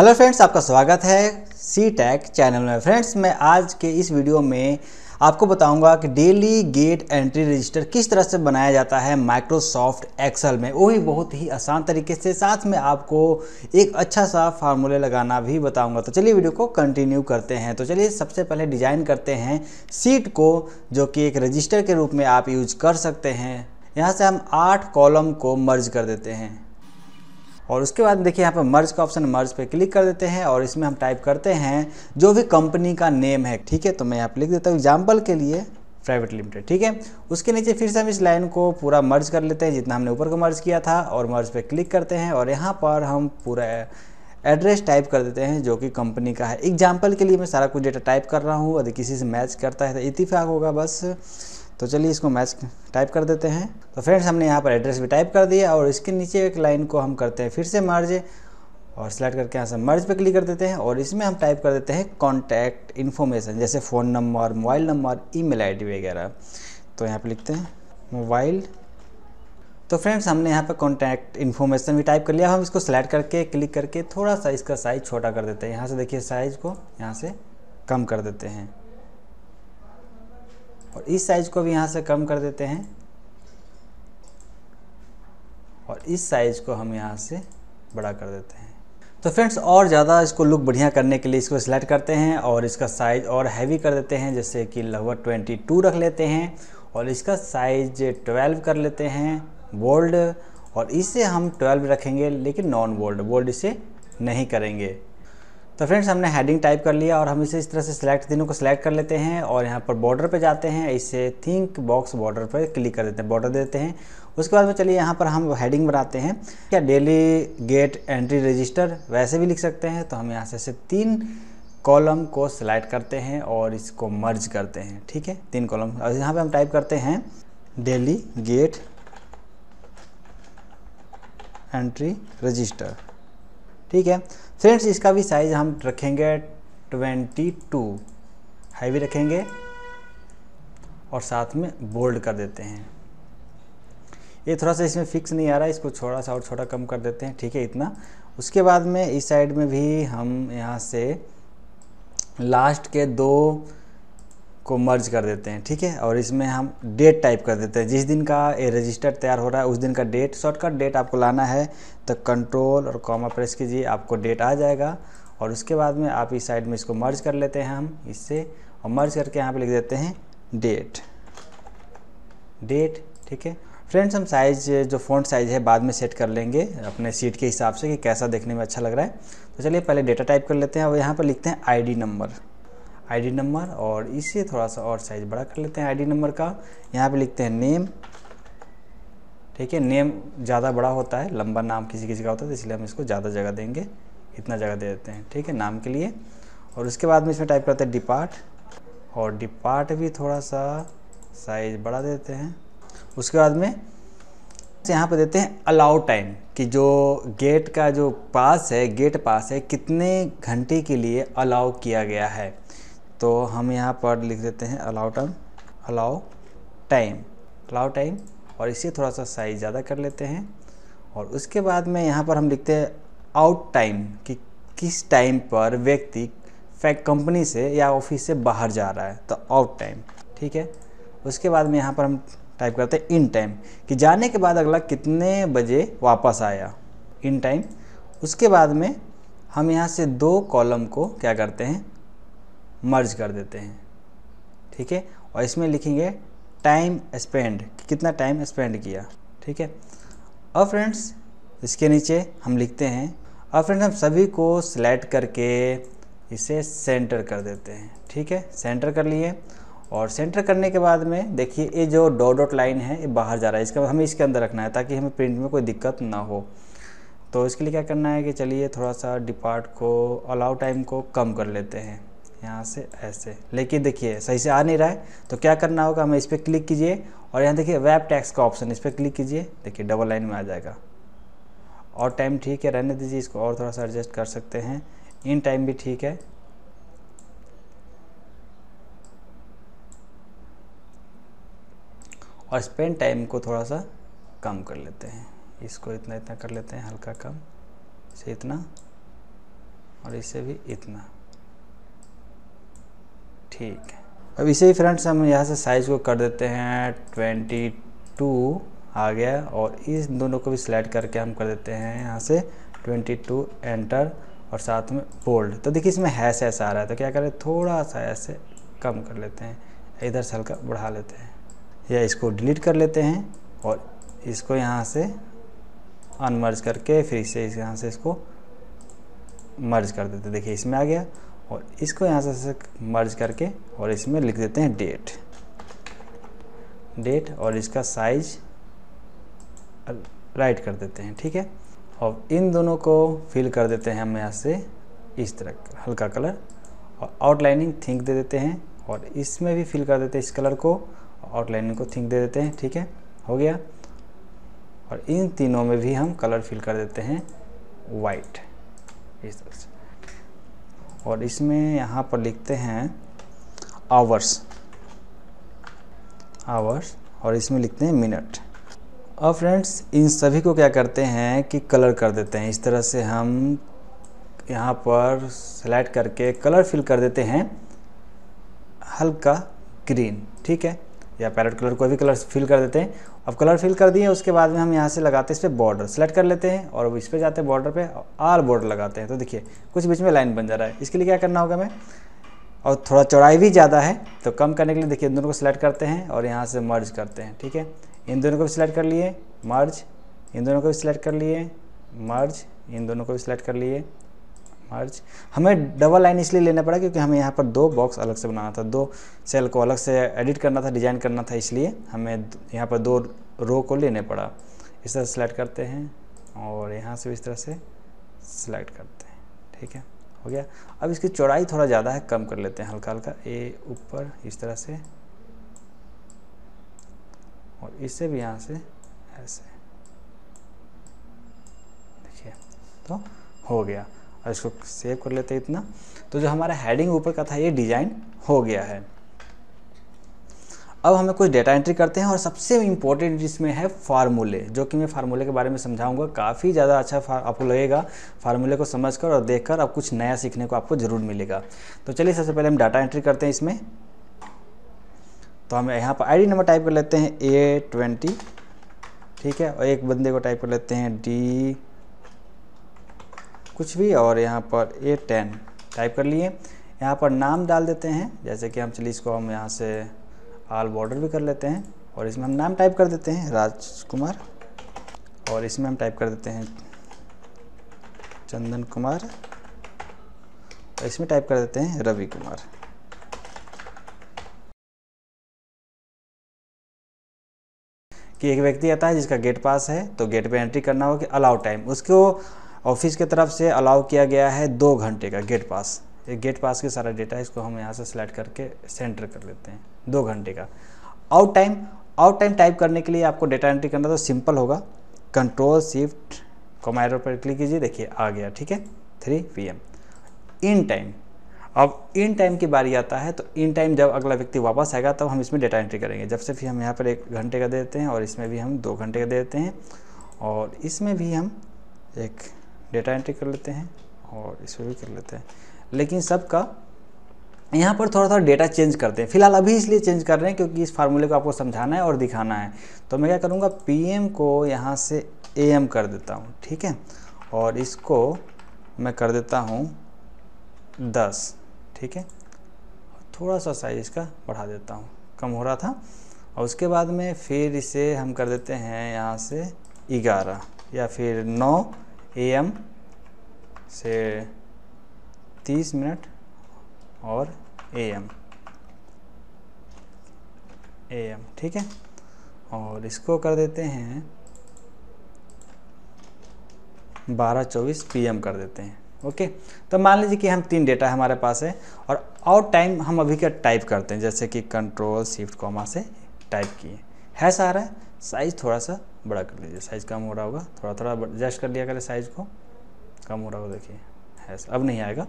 Hello friends आपका स्वागत है सी टैक चैनल में। फ्रेंड्स मैं आज के इस वीडियो में आपको बताऊँगा कि डेली गेट एंट्री रजिस्टर किस तरह से बनाया जाता है माइक्रोसॉफ्ट एक्सेल में। वो भी बहुत ही आसान तरीके से। साथ में आपको एक अच्छा सा फार्मूले लगाना भी बताऊँगा। तो चलिए वीडियो को कंटिन्यू करते हैं। तो चलिए सबसे पहले डिज़ाइन करते हैं। सीट को, जो कि एक रजिस्टर के रूप में आप यूज़ कर सकते हैं। यहाँ से हम आठ कॉलम को मर्ज कर देते हैं। और उसके बाद देखिए यहाँ पर मर्ज का ऑप्शन मर्ज पे क्लिक कर देते हैं और इसमें हम टाइप करते हैं जो भी कंपनी का नेम है, ठीक है? तो मैं यहाँ पर लिख देता हूँ एग्ज़ाम्पल के लिए प्राइवेट लिमिटेड ठीक है? उसके नीचे फिर से हम इस लाइन को पूरा मर्ज कर लेते हैं जितना हमने ऊपर को मर्ज किया था और मर्ज पे क्लिक करते हैं और यहाँ पर हम पूरा एड्रेस टाइप कर देते हैं जो कि कंपनी का है। एग्ज़ाम्पल के लिए मैं सारा कुछ डेटा टाइप कर रहा हूँ यदि किसी से मैच करता है तो इतिफाक होगा बस। तो चलिए इसको मैच टाइप कर देते हैं। तो फ्रेंड्स हमने यहाँ पर एड्रेस भी टाइप कर दिया और इसके नीचे एक लाइन को हम करते हैं फिर से मर्ज और सेलेक्ट करके यहाँ से मर्ज पे क्लिक कर देते हैं और इसमें हम टाइप कर देते हैं कॉन्टैक्ट इन्फॉर्मेशन जैसे phone number mobile number email ID वगैरह। तो यहाँ पर लिखते हैं मोबाइल तो फ्रेंड्स हमने यहाँ पर कॉन्टैक्ट इन्फॉर्मेशन भी टाइप कर लिया। हम इसको सेलेक्ट करके क्लिक करके थोड़ा सा इसका साइज़ छोटा कर देते हैं। यहाँ से देखिए साइज़ को यहाँ से कम कर देते हैं। और इस साइज़ को भी यहाँ से कम कर देते हैं। और इस साइज़ को हम यहाँ से बड़ा कर देते हैं। तो फ्रेंड्स और ज़्यादा इसको लुक बढ़िया करने के लिए इसको सिलेक्ट करते हैं और इसका साइज़ और हैवी कर देते हैं, जैसे कि लगभग 22 रख लेते हैं और इसका साइज़ 12 कर लेते हैं बोल्ड और इसे हम 12 रखेंगे, लेकिन नॉन बोल्ड बोल्ड इसे नहीं करेंगे। तो फ्रेंड्स हमने हेडिंग टाइप कर लिया और हम इसे इस तरह से सिलेक्ट तीनों को सिलेक्ट कर लेते हैं और यहाँ पर बॉर्डर पे जाते हैं। इसे थिंक बॉक्स बॉर्डर पर क्लिक कर देते हैं बॉर्डर देते हैं। उसके बाद में चलिए यहाँ पर हम हेडिंग बनाते हैं। क्या डेली गेट एंट्री रजिस्टर वैसे भी लिख सकते हैं तो हम यहाँ से, से तीन कॉलम को सिलेक्ट करते हैं और इसको मर्ज करते हैं। ठीक है? तीन कॉलम और यहाँ पर हम टाइप करते हैं डेली गेट एंट्री रजिस्टर ठीक है? फ्रेंड्स, इसका भी साइज़ हम रखेंगे 22 हैवी रखेंगे और साथ में बोल्ड कर देते हैं। ये थोड़ा सा इसमें फिक्स नहीं आ रहा है इसको थोड़ा सा और छोटा कम कर देते हैं, ठीक है, इतना। उसके बाद में इस साइड में भी हम यहाँ से लास्ट के दो को मर्ज कर देते हैं, ठीक है? और इसमें हम डेट टाइप कर देते हैं। जिस दिन का ये रजिस्टर तैयार हो रहा है, उस दिन का डेट शॉर्टकट डेट आपको लाना है तो कंट्रोल और कॉमा प्रेस कीजिए, आपको डेट आ जाएगा। और उसके बाद में आप इस साइड में इसको मर्ज कर लेते हैं हम, इससे, और मर्ज करके यहाँ पे लिख देते हैं डेट डेट ठीक है? फ्रेंड्स हम साइज़ जो फ़ॉन्ट साइज़ है, बाद में सेट कर लेंगे अपने सीट के हिसाब से कि कैसा देखने में अच्छा लग रहा है। तो चलिए, पहले डेटा टाइप कर लेते हैं, और यहाँ पर लिखते हैं आईडी नंबर आईडी नंबर और इसे थोड़ा सा और साइज़ बड़ा कर लेते हैं आईडी नंबर का। यहाँ पे लिखते हैं नेम ठीक है नेम ज़्यादा बड़ा होता है, लंबा नाम किसी किसी का होता है तो इसलिए हम इसको ज़्यादा जगह देंगे, इतना जगह दे देते हैं। ठीक है, नाम के लिए। और उसके बाद में इसमें टाइप करते हैं डिपार्ट और डिपार्ट भी थोड़ा सा साइज़ बढ़ा देते हैं। उसके बाद में यहाँ पे देते हैं अलाउ टाइम कि जो गेट का जो पास है गेट पास है, कितने घंटे के लिए अलाउ किया गया है। तो हम यहाँ पर लिख देते हैं allow time allow time allow time और इसे थोड़ा सा साइज़ ज़्यादा कर लेते हैं। और उसके बाद में यहाँ पर हम लिखते हैं आउट टाइम कि किस टाइम पर व्यक्ति फैक्ट कंपनी से या ऑफ़िस से बाहर जा रहा है तो आउट टाइम ठीक है? उसके बाद में यहाँ पर हम टाइप करते हैं इन टाइम कि जाने के बाद अगला कितने बजे वापस आया इन टाइम उसके बाद में हम यहाँ से दो कॉलम को क्या करते हैं? मर्ज कर देते हैं। ठीक है? और इसमें लिखेंगे टाइम स्पेंड कितना टाइम स्पेंड किया। ठीक है? अब फ्रेंड्स इसके नीचे हम लिखते हैं। अब फ्रेंड्स हम सभी को सिलेक्ट करके इसे सेंटर कर देते हैं। ठीक है? सेंटर कर लिए। और सेंटर करने के बाद में देखिए, ये जो डॉट डॉट लाइन है, ये बाहर जा रहा है। इसका, हमें इसके अंदर रखना है, ताकि हमें प्रिंट में कोई दिक्कत ना हो। तो इसके लिए क्या करना है कि चलिए थोड़ा सा डिपार्ट को अलाउ टाइम को कम कर लेते हैं। यहाँ से ऐसे। लेकिन देखिए, सही से आ नहीं रहा है तो क्या करना होगा? हमें इस पर क्लिक कीजिए और यहाँ देखिए वेब टैक्स का ऑप्शन इस पर क्लिक कीजिए। देखिए डबल लाइन में आ जाएगा। और टाइम ठीक है, रहने दीजिए, इसको और थोड़ा सा एडजस्ट कर सकते हैं। इन टाइम भी ठीक है। और स्पेंड टाइम को थोड़ा सा कम कर लेते हैं। इसको इतना इतना कर लेते हैं, हल्का कम। से इतना और इसे भी इतना। ठीक अब इसे ही फ्रेंड्स हम यहाँ से साइज़ को कर देते हैं ट्वेंटी टू आ गया और इस दोनों को भी सिलेक्ट करके हम कर देते हैं यहाँ से ट्वेंटी टू एंटर और साथ में बोल्ड तो देखिए इसमें हैस ऐसा आ रहा है तो क्या करें, थोड़ा सा ऐसे कम कर लेते हैं, इधर से हल्का बढ़ा लेते हैं। या इसको डिलीट कर लेते हैं और इसको यहाँ से अनमर्ज करके फिर इसे, यहाँ से इसको मर्ज कर देते देखिए इसमें आ गया। और इसको यहाँ से मर्ज करके और इसमें लिख देते हैं डेट डेट और इसका साइज़ राइट कर देते हैं, ठीक है? और इन दोनों को फिल कर देते हैं हम यहाँ से इस तरह हल्का कलर और आउटलाइनिंग थिंक दे देते हैं और इसमें भी फिल कर देते हैं इस कलर को आउटलाइनिंग को थिंक दे देते हैं, ठीक है? हो गया? और इन तीनों में भी हम कलर फिल कर देते हैं वाइट इस तरह से। और इसमें यहाँ पर लिखते हैं आवर्स आवर्स और इसमें लिखते हैं मिनट अब फ्रेंड्स इन सभी को क्या करते हैं कि कलर कर देते हैं। इस तरह से हम यहाँ पर सेलेक्ट करके कलर फिल कर देते हैं हल्का ग्रीन ठीक है? या पैरेट कलर कोई भी कलर फिल कर देते हैं। अब कलर फिल कर दिए, उसके बाद में हम यहाँ से लगाते हैं इस पर बॉर्डर सेलेक्ट कर लेते हैं और इस पर जाते हैं बॉर्डर पे आल बॉर्डर लगाते हैं. तो देखिए, कुछ बीच में लाइन बन जा रहा है। इसके लिए क्या करना होगा मैं और थोड़ा चौड़ाई भी ज़्यादा है तो कम करने के लिए देखिए इन दोनों को सिलेक्ट करते हैं और यहाँ से मर्ज करते हैं, ठीक है? इन दोनों को भी सिलेक्ट कर लिए मर्ज इन दोनों को भी सिलेक्ट कर लिए मर्ज इन दोनों को भी सिलेक्ट कर लिए मर्ज हमें डबल लाइन इसलिए लेना पड़ा क्योंकि हमें यहाँ पर दो बॉक्स अलग से बनाना था, दो सेल को अलग से एडिट करना था डिज़ाइन करना था इसलिए हमें यहाँ पर दो रो को लेने पड़ा। इस तरह सेलेक्ट करते हैं और यहाँ से इस तरह से सिलेक्ट करते हैं। ठीक है? हो गया? अब इसकी चौड़ाई थोड़ा ज़्यादा है, कम कर लेते हैं हल्का हल्का। ए ऊपर इस तरह से और इससे भी यहाँ से ऐसे। देखिए तो हो गया। और इसको सेव कर लेते हैं इतना। तो जो हमारा हेडिंग ऊपर का था, ये डिज़ाइन हो गया है। अब हमें कुछ डेटा एंट्री करते हैं और सबसे इम्पोर्टेंट इसमें है फार्मूले जो कि मैं फार्मूले के बारे में समझाऊँगा। काफ़ी ज़्यादा अच्छा आपको लगेगा। फार्मूले को समझकर और देखकर अब कुछ नया सीखने को आपको ज़रूर मिलेगा। तो चलिए, सबसे पहले हम डाटा एंट्री करते हैं इसमें। तो हम यहाँ पर आईडी नंबर टाइप कर लेते हैं ए ट्वेंटी ठीक है? और एक बंदे को टाइप कर लेते हैं डी कुछ भी और यहाँ पर ए टेन टाइप कर लिए। यहाँ पर नाम डाल देते हैं, जैसे कि हम चलिए इसको हम यहाँ से आल बॉर्डर भी कर लेते हैं और इसमें हम नाम टाइप कर देते हैं, राजकुमार। और इसमें हम टाइप कर देते हैं, चंदन कुमार। और इसमें टाइप कर देते हैं, रवि कुमार। कि एक व्यक्ति आता है जिसका गेट पास है तो गेट पे एंट्री करना हो कि अलाउ टाइम उसको ऑफ़िस की तरफ़ से अलाउ किया गया है दो घंटे का गेट पास। ये गेट पास के सारा डेटा इसको हम यहाँ से सिलेक्ट करके सेंटर कर लेते हैं, दो घंटे का। Out time out time type करने के लिए आपको डेटा एंट्री करना तो सिंपल होगा। कंट्रोल, शिफ्ट कमायरो पर क्लिक कीजिए, देखिए आ गया, ठीक है? थ्री पी इन टाइम, अब इन टाइम की बारी आता है तो इन टाइम जब अगला व्यक्ति वापस आएगा, तब तो हम इसमें डेटा एंट्री करेंगे। जब से फिर हम यहाँ पर एक घंटे का दे देते हैं और इसमें भी हम दो घंटे का दे देते हैं, और इसमें भी हम एक डेटा एंट्री कर लेते हैं और इसमें भी कर लेते हैं। लेकिन सबका, यहाँ पर थोड़ा थोड़ा डेटा चेंज करते हैं फ़िलहाल अभी इसलिए चेंज कर रहे हैं क्योंकि इस फार्मूले को आपको समझाना है और दिखाना है। तो मैं क्या करूँगा पीएम को यहाँ से एएम कर देता हूँ, ठीक है? और इसको मैं कर देता हूँ दस, ठीक है? थोड़ा सा साइज़ इसका बढ़ा देता हूँ। कम हो रहा था। और उसके बाद में फिर इसे हम कर देते हैं यहाँ से ग्यारह या फिर नौ एम से तीस मिनट और एम एम ठीक है? और इसको कर देते हैं बारह चौबीस पी एम कर देते हैं, ओके? तो मान लीजिए कि हम तीन डेटा हमारे पास है और आउट टाइम हम अभी का टाइप करते हैं, जैसे कि कंट्रोल शिफ्ट कॉमा से टाइप किए। है सारा? साइज़ थोड़ा सा बड़ा कर लीजिए। साइज़ कम हो रहा होगा, थोड़ा थोड़ा एडजस्ट कर लिया करें साइज़ को। कम हो रहा होगा, देखिए। है अब नहीं आएगा।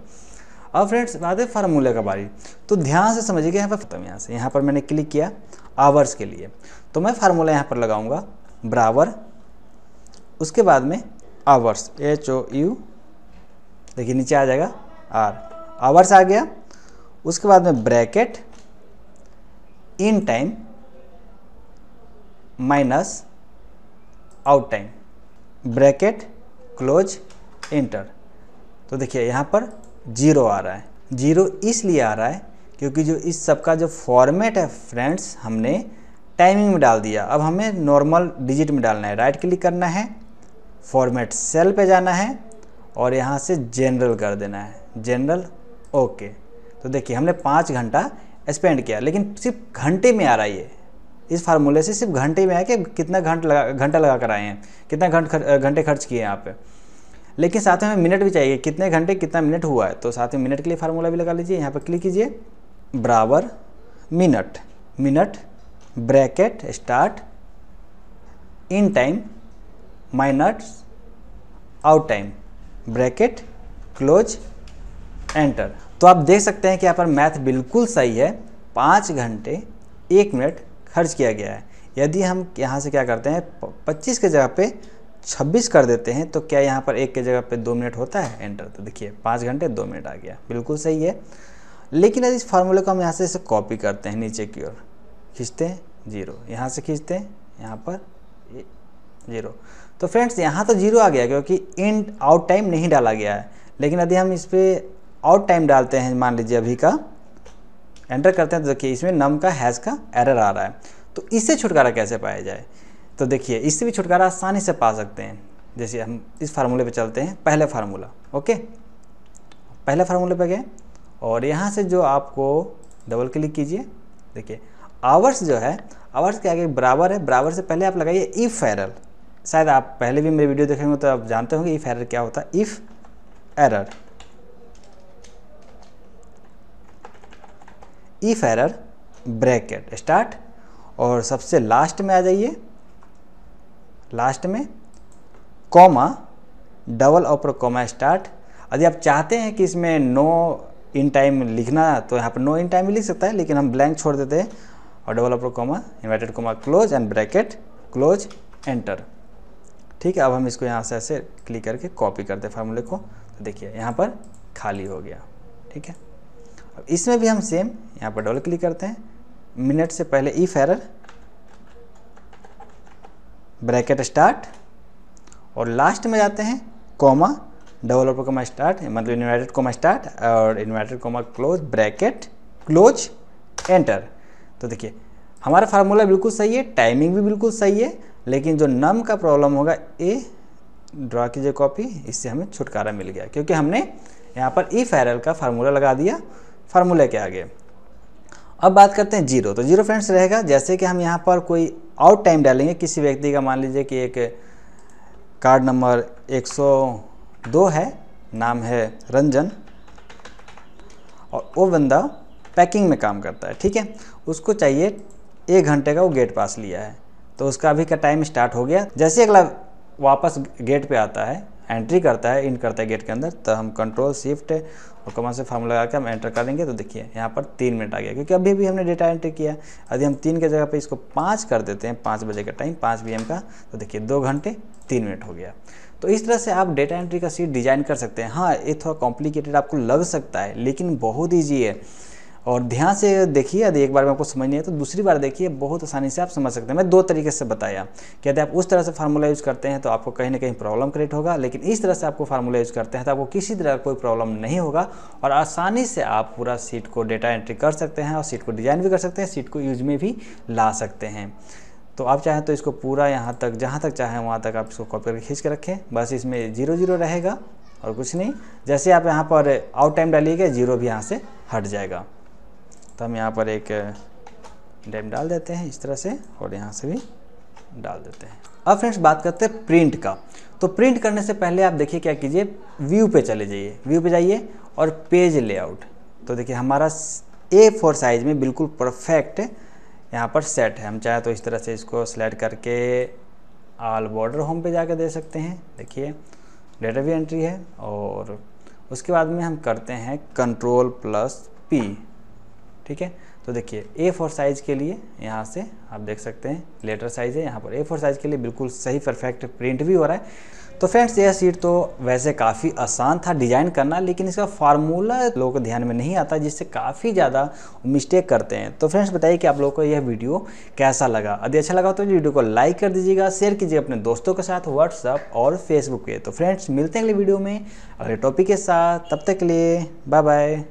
अब फ्रेंड्स, बात है फार्मूले का बारी। तो ध्यान से समझिए यहाँ पर खत्म यहाँ से। यहाँ पर मैंने क्लिक किया आवर्स के लिए। तो मैं फार्मूला यहाँ पर लगाऊँगा बराबर। उसके बाद में आवर्स। H O you. देखिए, नीचे आ जाएगा आर। आवर्स आ गया। उसके बाद में bracket in time minus out time bracket close enter तो देखिए, यहाँ पर ज़ीरो आ रहा है। ज़ीरो इसलिए आ रहा है क्योंकि जो इस सब का जो फॉर्मेट है फ्रेंड्स हमने टाइमिंग में डाल दिया। अब हमें नॉर्मल डिजिट में डालना है। राइट क्लिक करना है फॉर्मेट सेल पे जाना है और यहाँ से जनरल कर देना है। जनरल ओके तो देखिए, हमने पाँच घंटा स्पेंड किया, लेकिन सिर्फ़ घंटे में आ रहा है इस फार्मूले से सिर्फ़ घंटे में आया कि कितना घंटा लगा घंटा लगा कर आए हैं? कितना घंट घंटे खर्च किए हैं यहाँ पे लेकिन साथ में मिनट भी चाहिए, कितने घंटे कितना मिनट हुआ है? तो साथ में मिनट के लिए फार्मूला भी लगा लीजिए, यहाँ पर क्लिक कीजिए। बराबर minute minute, bracket, start, in time minus out time, bracket, close, enter. तो आप देख सकते हैं कि यहाँ पर मैथ बिल्कुल सही है, पाँच घंटे, एक मिनट खर्च किया गया है। यदि हम यहाँ से क्या करते हैं पच्चीस के जगह पे छब्बीस कर देते हैं तो क्या यहाँ पर एक के जगह पे दो मिनट होता है? एंटर तो देखिए, पाँच घंटे, दो मिनट आ गया। बिल्कुल सही है। लेकिन यदि इस फार्मूले को हम यहाँ से इसे कॉपी करते हैं, नीचे की ओर, खींचते हैं ज़ीरो यहाँ से खींचते हैं, यहाँ पर ज़ीरो तो फ्रेंड्स यहाँ तो ज़ीरो आ गया, क्योंकि इन आउट टाइम नहीं डाला गया है। लेकिन यदि हम इस पर आउट टाइम डालते हैं, मान लीजिए अभी का एंटर करते हैं तो देखिए, इसमें नम का हैज़ का एरर आ रहा है। तो इससे छुटकारा कैसे पाया जाए? तो देखिए, इससे भी छुटकारा आसानी से पा सकते हैं। जैसे हम इस फार्मूले पे चलते हैं, पहले फार्मूला ओके पहले फार्मूले पे गए और यहाँ से जो आपको डबल क्लिक कीजिए, देखिए आवर्स जो है आवर्स के आगे बराबर है, बराबर से पहले आप लगाइए इफ़ एरर शायद आप पहले भी मेरे वीडियो देखेंगे तो आप जानते होंगे इफ़ एरर क्या होता है। If error if error bracket start और सबसे लास्ट में आ जाइए। लास्ट में comma double upper comma start यदि आप चाहते हैं कि इसमें नो इन टाइम लिखना तो यहाँ पर नो इन टाइम भी लिख सकता है, लेकिन हम ब्लैंक छोड़ देते हैं। और double upper comma inverted comma close and bracket close enter ठीक है, अब हम इसको यहाँ से ऐसे क्लिक करके कॉपी करते हैं फार्मूले को। तो देखिए, यहाँ पर खाली हो गया। ठीक है? अब इसमें भी हम सेम यहाँ पर डबल क्लिक करते हैं। मिनट से पहले ई फेरर ब्रैकेट स्टार्ट और लास्ट में जाते हैं comma double upper comma start मतलब इन्वर्टेड कोमा स्टार्ट और inverted comma close bracket close enter तो देखिए, हमारा फार्मूला बिल्कुल सही है टाइमिंग भी बिल्कुल सही है, लेकिन जो नम का प्रॉब्लम होगा, ए ड्रा कीजिए कॉपी इससे हमें छुटकारा मिल गया, क्योंकि हमने यहाँ पर ई फैरल का फार्मूला लगा दिया फार्मूले के आगे। अब बात करते हैं ज़ीरो। तो ज़ीरो फ्रेंड्स रहेगा, जैसे कि हम यहाँ पर कोई आउट टाइम डालेंगे, किसी व्यक्ति का मान लीजिए कि एक कार्ड नंबर 102 है, नाम है रंजन, और वो बंदा पैकिंग में काम करता है, ठीक है? उसको चाहिए एक घंटे का वो गेट पास लिया है तो उसका अभी का टाइम स्टार्ट हो गया। जैसे अगला वापस गेट पे आता है एंट्री करता है, इन करता है गेट के अंदर तो हम कंट्रोल शिफ्ट और कमा से फॉर्म लगा के हम एंटर करेंगे तो देखिए, यहाँ पर तीन मिनट आ गया, क्योंकि अभी भी हमने डेटा एंट्री किया। यदि हम तीन के जगह पे इसको पाँच कर देते हैं, पाँच बजे का टाइम पाँच बी का। तो देखिए, दो घंटे, तीन मिनट हो गया। तो इस तरह से आप डेटा एंट्री का सीट डिज़ाइन कर सकते हैं। हाँ ये थोड़ा कॉम्प्लिकेटेड आपको लग सकता है, लेकिन बहुत ईजी है। और ध्यान से देखिए, यदि एक बार में आपको समझ नहीं है तो दूसरी बार देखिए, बहुत आसानी से आप समझ सकते हैं। मैं दो तरीके से बताया। कि यदि आप उस तरह से फार्मूला यूज़ करते हैं तो आपको कहीं ना कहीं प्रॉब्लम क्रिएट होगा, लेकिन इस तरह से आपको फार्मूला यूज़ करते हैं तो आपको किसी तरह कोई प्रॉब्लम नहीं होगा, और आसानी से आप पूरा सीट को डेटा एंट्री कर सकते हैं, और सीट को डिज़ाइन भी कर सकते हैं सीट को यूज़ में भी ला सकते हैं। तो आप चाहें तो इसको पूरा यहाँ तक, जहाँ तक चाहें, वहाँ तक आप इसको कॉपी करके खींच के रखें। बस इसमें ज़ीरो ज़ीरो रहेगा, और कुछ नहीं। जैसे आप यहाँ पर आउट टाइम डालिएगा ज़ीरो भी यहाँ से हट जाएगा। तो हम यहाँ पर एक डैम डाल देते हैं इस तरह से और यहाँ से भी डाल देते हैं। अब फ्रेंड्स बात करते हैं प्रिंट का। तो प्रिंट करने से पहले आप देखिए क्या कीजिए, व्यू पे चले जाइए। व्यू पे जाइए और पेज लेआउट। तो देखिए हमारा ए फोर साइज़ में बिल्कुल परफेक्ट यहाँ पर सेट है। हम चाहे तो इस तरह से इसको सेलेक्ट करके आल बॉर्डर होम पे जाकर दे सकते हैं। देखिए, डेटा भी एंट्री है और उसके बाद में हम करते हैं कंट्रोल प्लस पी। ठीक है? तो देखिए ए फोर साइज़ के लिए यहाँ से आप देख सकते हैं लेटर साइज़ है, यहाँ पर ए फोर साइज़ के लिए बिल्कुल सही परफेक्ट प्रिंट भी हो रहा है। तो फ्रेंड्स यह सीट तो वैसे काफ़ी आसान था डिज़ाइन करना, लेकिन इसका फार्मूला लोगों को ध्यान में नहीं आता, जिससे काफ़ी ज़्यादा मिस्टेक करते हैं। तो फ्रेंड्स बताइए कि आप लोगों को यह वीडियो कैसा लगा? यदि अच्छा लगा तो वीडियो को लाइक कर दीजिएगा शेयर कीजिएगा अपने दोस्तों के साथ व्हाट्सअप और फेसबुक पे। तो फ्रेंड्स मिलते हैं अगले वीडियो में, अगले टॉपिक के साथ। तब तक के लिए बाय बाय